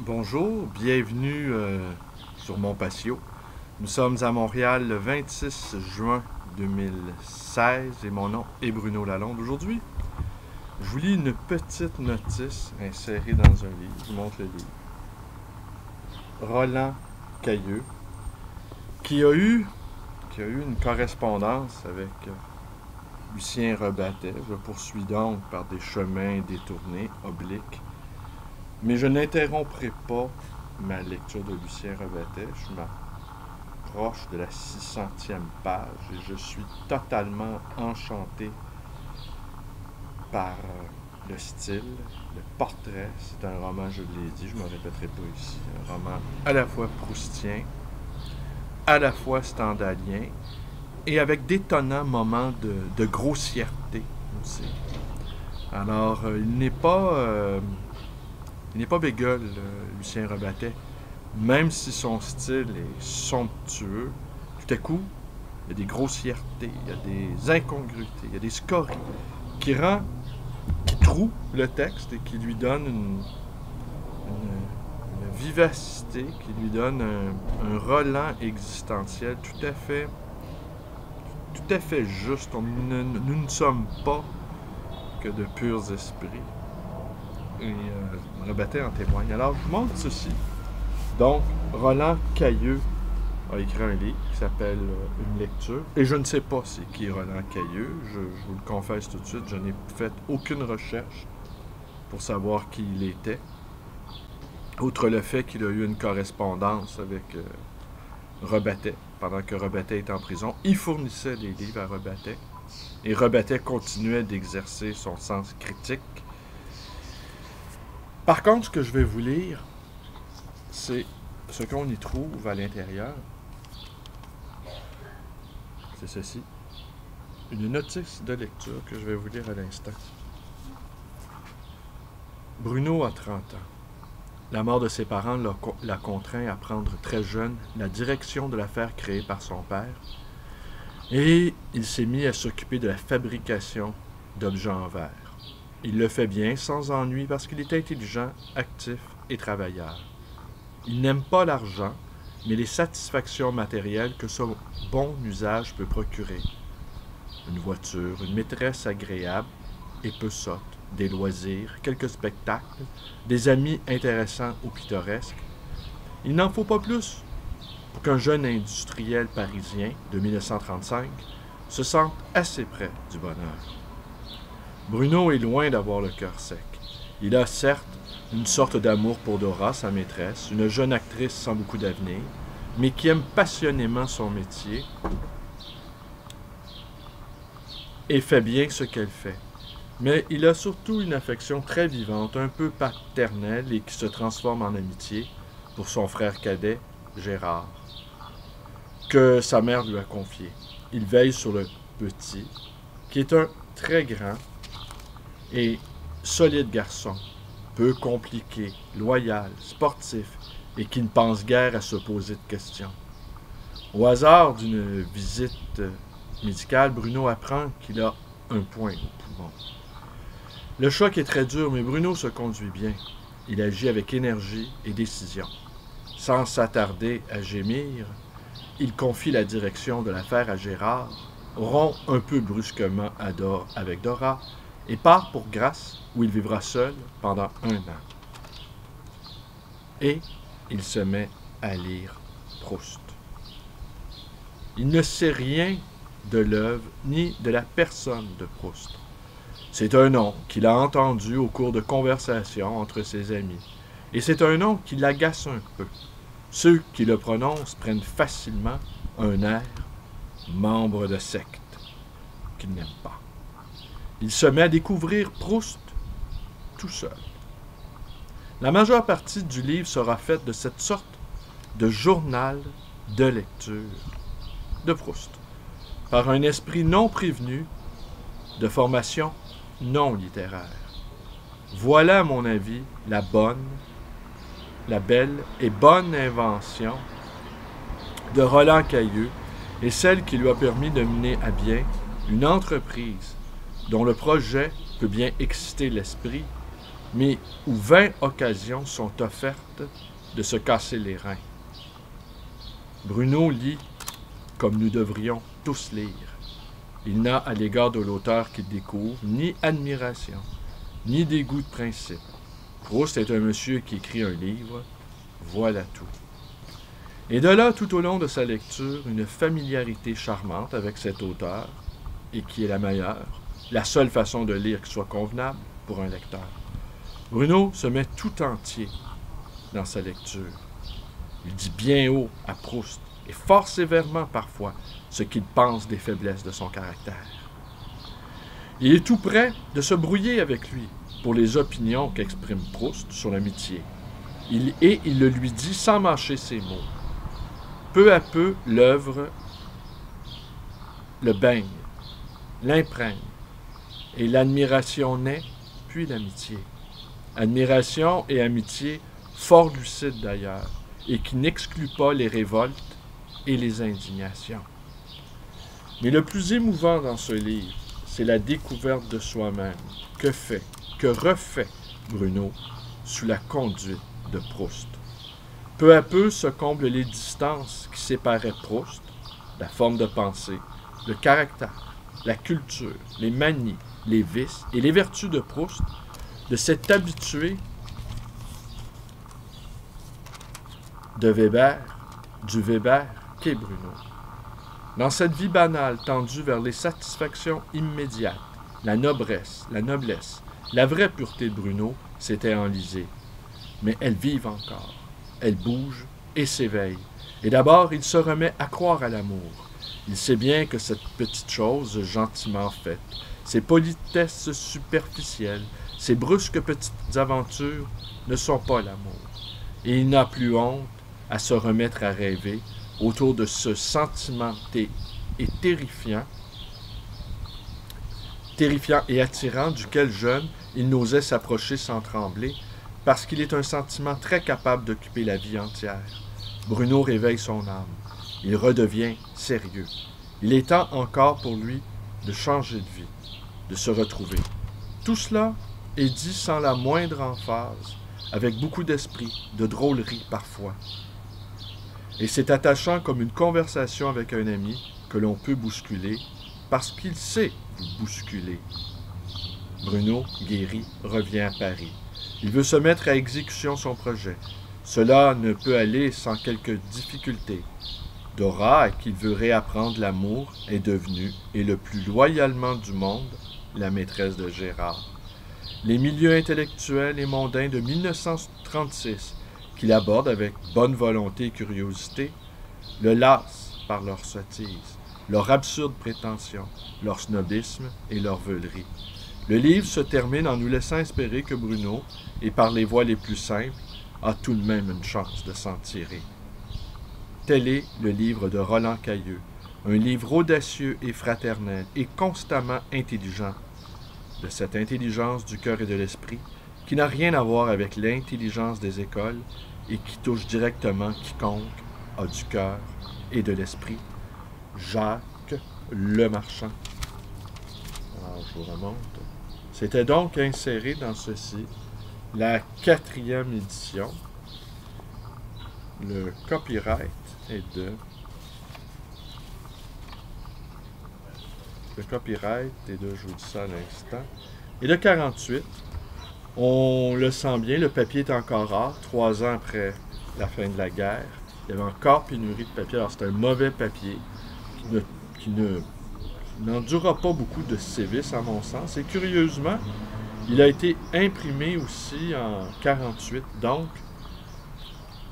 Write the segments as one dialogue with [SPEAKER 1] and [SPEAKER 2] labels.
[SPEAKER 1] Bonjour, bienvenue euh, sur mon patio. Nous sommes à Montréal le 26 juin 2016 et mon nom est Bruno Lalonde. Aujourd'hui, je vous lis une petite notice insérée dans un livre. Je vous montre le livre. Roland Cailleux, qui a eu, qui a eu une correspondance avec Lucien Rebattet. Je poursuis donc par des chemins détournés, obliques mais je n'interromprai pas ma lecture de Lucien Rebattet. Je m'approche de la 600e page et je suis totalement enchanté par euh, le style, le portrait. C'est un roman, je l'ai dit, je ne me répéterai pas ici, un roman à la fois proustien, à la fois standardien et avec d'étonnants moments de, grossièreté aussi. Alors, euh, il n'est pas... Euh, il n'est pas bégueule, Lucien Rebattet. Même si son style est somptueux, tout à coup, il y a des grossièretés, il y a des incongruités, il y a des scories qui rend, qui trouent le texte et qui lui donnent une, vivacité, qui lui donne un, relan existentiel tout à fait juste. nous ne sommes pas que de purs esprits et euh, en témoigne. Alors, je vous montre ceci. Donc, Roland Cailleux a écrit un livre qui s'appelle euh, Une lecture. Et je ne sais pas c'est qui Roland Cailleux. Je, vous le confesse tout de suite, je n'ai fait aucune recherche pour savoir qui il était. Outre le fait qu'il a eu une correspondance avec euh, Rebattet, pendant que Rebattet était en prison, il fournissait des livres à Rebattet. Et Rebattet continuait d'exercer son sens critique par contre, ce que je vais vous lire, c'est ce qu'on y trouve à l'intérieur. C'est ceci. Une notice de lecture que je vais vous lire à l'instant. Bruno a 30 ans. La mort de ses parents l'a contraint à prendre très jeune la direction de l'affaire créée par son père et il s'est mis à s'occuper de la fabrication d'objets en verre. Il le fait bien, sans ennui, parce qu'il est intelligent, actif et travailleur. Il n'aime pas l'argent, mais les satisfactions matérielles que son bon usage peut procurer. Une voiture, une maîtresse agréable et peu sotte, des loisirs, quelques spectacles, des amis intéressants ou pittoresques. Il n'en faut pas plus pour qu'un jeune industriel parisien de 1935 se sente assez près du bonheur. Bruno est loin d'avoir le cœur sec. Il a certes une sorte d'amour pour Dora, sa maîtresse, une jeune actrice sans beaucoup d'avenir, mais qui aime passionnément son métier et fait bien ce qu'elle fait. Mais il a surtout une affection très vivante, un peu paternelle et qui se transforme en amitié pour son frère cadet, Gérard, que sa mère lui a confié. Il veille sur le petit, qui est un très grand, et solide garçon, peu compliqué, loyal, sportif et qui ne pense guère à se poser de questions. Au hasard d'une visite médicale, Bruno apprend qu'il a un point au poumon. Le choc est très dur, mais Bruno se conduit bien. Il agit avec énergie et décision. Sans s'attarder à gémir, il confie la direction de l'affaire à Gérard, rompt un peu brusquement à avec Dora, et part pour Grasse, où il vivra seul pendant un an. Et il se met à lire Proust. Il ne sait rien de l'œuvre ni de la personne de Proust. C'est un nom qu'il a entendu au cours de conversations entre ses amis, et c'est un nom qui l'agace un peu. Ceux qui le prononcent prennent facilement un air membre de secte qu'il n'aime pas. Il se met à découvrir Proust tout seul. La majeure partie du livre sera faite de cette sorte de journal de lecture de Proust, par un esprit non prévenu, de formation non littéraire. Voilà, à mon avis, la bonne, la belle et bonne invention de Roland Cailleux et celle qui lui a permis de mener à bien une entreprise dont le projet peut bien exciter l'esprit, mais où vingt occasions sont offertes de se casser les reins. Bruno lit comme nous devrions tous lire. Il n'a à l'égard de l'auteur qu'il découvre ni admiration, ni dégoût de principe. Proust est un monsieur qui écrit un livre, voilà tout. Et de là, tout au long de sa lecture, une familiarité charmante avec cet auteur, et qui est la meilleure, la seule façon de lire qui soit convenable pour un lecteur. Bruno se met tout entier dans sa lecture. Il dit bien haut à Proust, et fort sévèrement parfois, ce qu'il pense des faiblesses de son caractère. Il est tout prêt de se brouiller avec lui pour les opinions qu'exprime Proust sur l'amitié. Il, et il le lui dit sans mâcher ses mots. Peu à peu, l'œuvre le baigne, l'imprègne, et l'admiration naît, puis l'amitié. Admiration et amitié fort lucides d'ailleurs, et qui n'excluent pas les révoltes et les indignations. Mais le plus émouvant dans ce livre, c'est la découverte de soi-même. Que fait, que refait Bruno sous la conduite de Proust? Peu à peu se comblent les distances qui séparaient Proust, la forme de pensée, le caractère, la culture, les manies, les vices et les vertus de Proust, de s'être habitué de Weber, du Weber qu'est Bruno. Dans cette vie banale tendue vers les satisfactions immédiates, la noblesse, la noblesse, la vraie pureté de Bruno s'était enlisée. Mais elles vivent encore. Elles bougent et s'éveillent. Et d'abord, il se remet à croire à l'amour. Il sait bien que cette petite chose gentiment faite, ces politesses superficielles, ces brusques petites aventures ne sont pas l'amour. Et il n'a plus honte à se remettre à rêver autour de ce sentiment et terrifiant, terrifiant et attirant duquel jeune il n'osait s'approcher sans trembler, parce qu'il est un sentiment très capable d'occuper la vie entière. Bruno réveille son âme. Il redevient sérieux. Il est temps encore pour lui de changer de vie, de se retrouver. Tout cela est dit sans la moindre emphase, avec beaucoup d'esprit, de drôlerie parfois. Et c'est attachant comme une conversation avec un ami que l'on peut bousculer, parce qu'il sait vous bousculer. Bruno, guéri, revient à Paris. Il veut se mettre à exécution son projet. Cela ne peut aller sans quelques difficultés. Dora, à qui veut réapprendre l'amour, est devenue, et le plus loyalement du monde, la maîtresse de Gérard. Les milieux intellectuels et mondains de 1936, qu'il aborde avec bonne volonté et curiosité, le lassent par leur sottise, leur absurde prétention, leur snobisme et leur veulerie. Le livre se termine en nous laissant espérer que Bruno, et par les voies les plus simples, a tout de même une chance de s'en tirer. Tel est le livre de Roland Cailleux, un livre audacieux et fraternel et constamment intelligent, de cette intelligence du cœur et de l'esprit qui n'a rien à voir avec l'intelligence des écoles et qui touche directement quiconque a du cœur et de l'esprit. Jacques le marchand. Alors, je vous remonte. C'était donc inséré dans ceci la quatrième édition. Le copyright est de. Le copyright est de, je vous dis ça à l'instant, et de 48. On le sent bien, le papier est encore rare, trois ans après la fin de la guerre. Il y avait encore pénurie de papier. Alors, c'est un mauvais papier qui ne, qui ne n'endura pas beaucoup de sévices à mon sens. Et curieusement, il a été imprimé aussi en 48, donc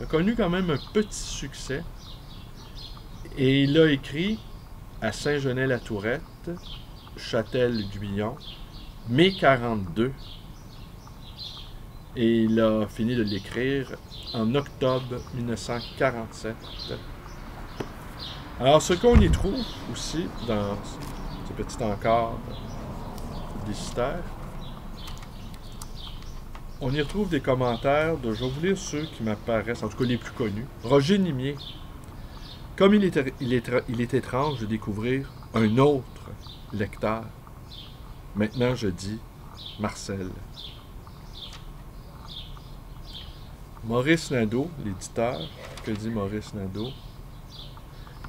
[SPEAKER 1] il a connu quand même un petit succès. Et il a écrit à Saint-Genès-la-Tourette, Châtel-Guyon, mai 42. Et il a fini de l'écrire en octobre 1947. Alors, ce qu'on y trouve aussi dans ce petit encart publicitaire, on y retrouve des commentaires de, je vais vous lire ceux qui m'apparaissent, en tout cas les plus connus. Roger Nimier. Comme il est, étrange de découvrir un autre lecteur. Maintenant, je dis Marcel. Maurice Nadeau, l'éditeur, que dit Maurice Nadeau,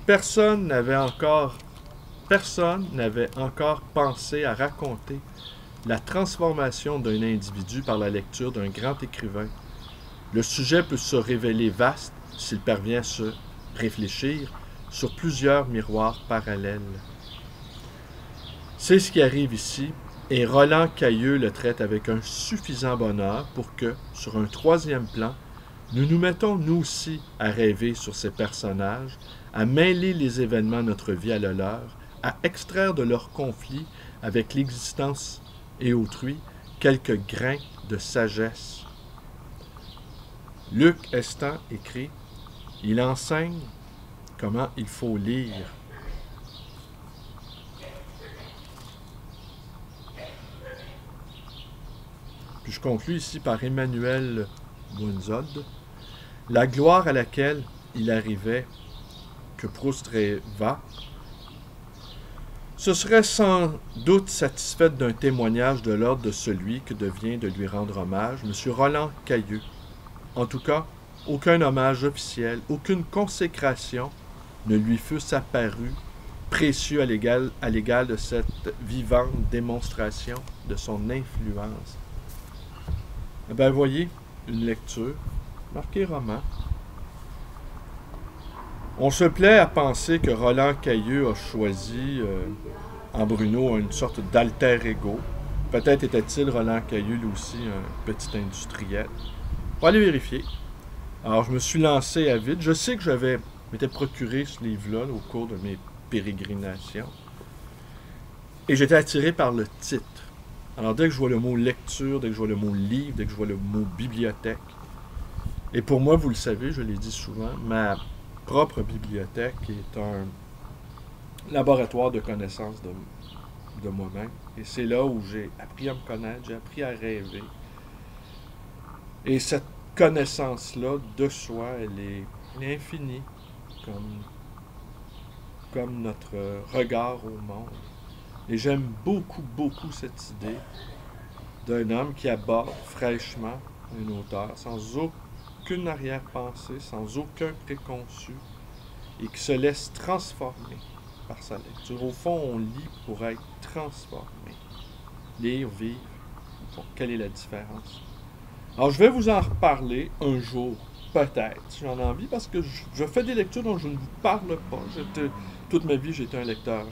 [SPEAKER 1] personne n'avait encore, personne n'avait encore pensé à raconter la transformation d'un individu par la lecture d'un grand écrivain. Le sujet peut se révéler vaste s'il parvient à se réfléchir sur plusieurs miroirs parallèles. C'est ce qui arrive ici, et Roland Cailleux le traite avec un suffisant bonheur pour que, sur un troisième plan, nous nous mettons nous aussi à rêver sur ces personnages, à mêler les événements de notre vie à la leur, à extraire de leur conflit avec l'existence et autrui quelques grains de sagesse. Luc Estan écrit Il enseigne comment il faut lire Puis je conclus ici par Emmanuel Bunzod. La gloire à laquelle il arrivait, que Proust rêva, se serait sans doute satisfaite d'un témoignage de l'ordre de celui que devient de lui rendre hommage M. Roland Cailleux. En tout cas, aucun hommage officiel, aucune consécration ne lui fût apparu précieux à l'égal de cette vivante démonstration de son influence eh bien, voyez, une lecture, marquée roman. On se plaît à penser que Roland Cailleux a choisi euh, en Bruno une sorte d'alter ego. Peut-être était-il Roland Cailleux lui aussi un petit industriel. On va aller vérifier. Alors, je me suis lancé à vide. Je sais que j'avais m'étais procuré ce livre-là au cours de mes pérégrinations. Et j'étais attiré par le titre. Alors, dès que je vois le mot lecture, dès que je vois le mot livre, dès que je vois le mot bibliothèque, et pour moi, vous le savez, je l'ai dit souvent, ma propre bibliothèque est un laboratoire de connaissances de, de moi-même. Et c'est là où j'ai appris à me connaître, j'ai appris à rêver. Et cette connaissance-là de soi, elle est, infinie, comme, comme notre regard au monde. Et j'aime beaucoup, beaucoup cette idée d'un homme qui aborde fraîchement un auteur, sans aucune arrière-pensée, sans aucun préconçu, et qui se laisse transformer par sa lecture. Au fond, on lit pour être transformé. Lire, vivre, quelle est la différence? Alors, je vais vous en reparler un jour, peut-être, si j'en ai envie, parce que je, fais des lectures dont je ne vous parle pas. toute ma vie, j'étais un lecteur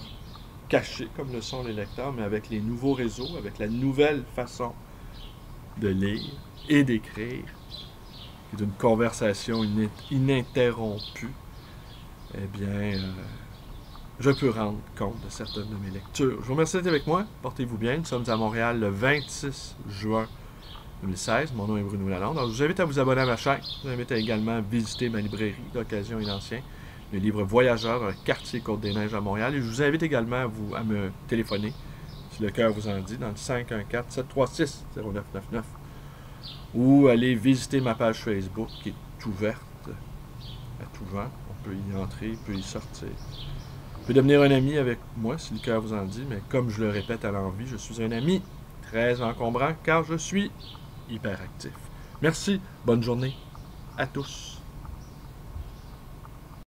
[SPEAKER 1] caché comme le sont les lecteurs, mais avec les nouveaux réseaux, avec la nouvelle façon de lire et d'écrire, d'une conversation ininterrompue, eh bien, euh, je peux rendre compte de certaines de mes lectures. Je vous remercie d'être avec moi. Portez-vous bien. Nous sommes à Montréal le 26 juin 2016. Mon nom est Bruno Lalonde. je vous invite à vous abonner à ma chaîne. Je vous invite également à visiter ma librairie d'occasion et d'ancien le livre Voyageur, un quartier Côte-des-Neiges à Montréal. Et je vous invite également à, vous, à me téléphoner, si le cœur vous en dit, dans le 514-736-0999. Ou aller visiter ma page Facebook qui est ouverte à tout vent. On peut y entrer, on peut y sortir. Vous pouvez devenir un ami avec moi, si le cœur vous en dit, mais comme je le répète à l'envie, je suis un ami très encombrant car je suis hyperactif. Merci, bonne journée à tous.